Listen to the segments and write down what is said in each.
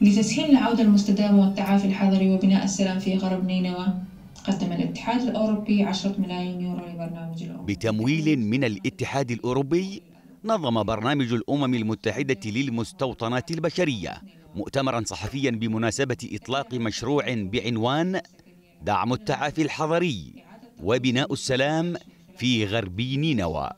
لتسهيل العودة المستدامة والتعافي الحضري وبناء السلام في غرب نينوى قدم الاتحاد الأوروبي 10 ملايين يورو لبرنامج الأمم. بتمويل من الاتحاد الأوروبي نظم برنامج الأمم المتحدة للمستوطنات البشرية مؤتمرا صحفيا بمناسبة إطلاق مشروع بعنوان دعم التعافي الحضري وبناء السلام في غربي نينوى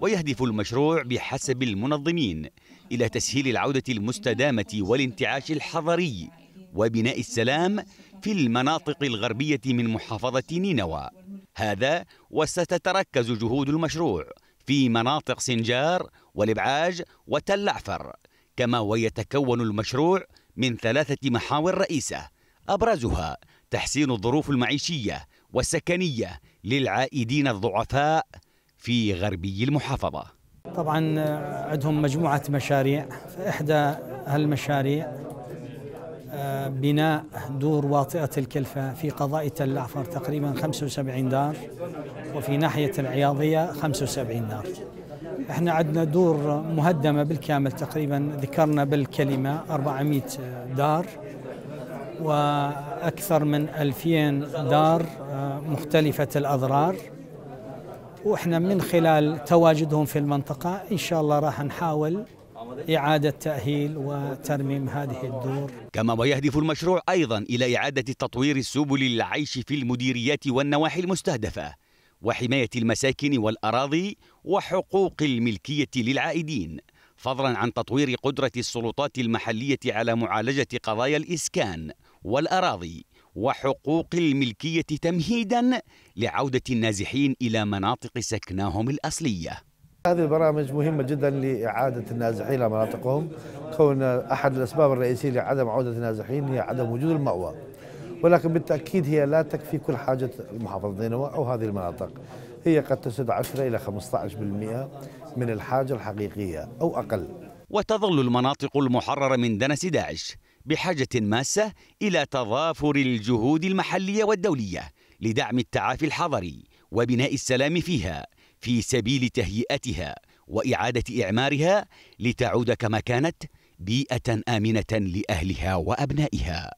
ويهدف المشروع بحسب المنظمين إلى تسهيل العودة المستدامة والانتعاش الحضري وبناء السلام في المناطق الغربية من محافظة نينوى. هذا وستتركز جهود المشروع في مناطق سنجار والإبعاج وتل عفر كما ويتكون المشروع من ثلاثة محاور رئيسة أبرزها تحسين الظروف المعيشية والسكنية للعائدين الضعفاء في غربي المحافظة. طبعا عندهم مجموعة مشاريع إحدى هالمشاريع آه، بناء دور واطئة الكلفة في قضاء تل عفر تقريبا 75 دار وفي ناحية العياضية 75 دار. إحنا عندنا دور مهدمة بالكامل تقريبا ذكرنا بالكلمة 400 دار وأكثر من 2000 دار آه، مختلفة الأضرار. وإحنا من خلال تواجدهم في المنطقة إن شاء الله راح نحاول إعادة تأهيل وترميم هذه الدور. كما ويهدف المشروع أيضا إلى إعادة تطوير السبل للعيش في المديريات والنواحي المستهدفة وحماية المساكن والأراضي وحقوق الملكية للعائدين فضلا عن تطوير قدرة السلطات المحلية على معالجة قضايا الإسكان والأراضي وحقوق الملكية تمهيدا لعودة النازحين إلى مناطق سكناهم الأصلية. هذه البرامج مهمة جدا لإعادة النازحين إلى مناطقهم. كون أحد الأسباب الرئيسية لعدم عودة النازحين هي عدم وجود المأوى. ولكن بالتأكيد هي لا تكفي كل حاجة محافظة نينوى أو هذه المناطق. هي قد تسد 10 إلى 15% من الحاجة الحقيقية أو أقل. وتظل المناطق المحررة من دنس داعش. بحاجة ماسة إلى تضافر الجهود المحلية والدولية لدعم التعافي الحضري وبناء السلام فيها في سبيل تهيئتها وإعادة إعمارها لتعود كما كانت بيئة آمنة لأهلها وأبنائها.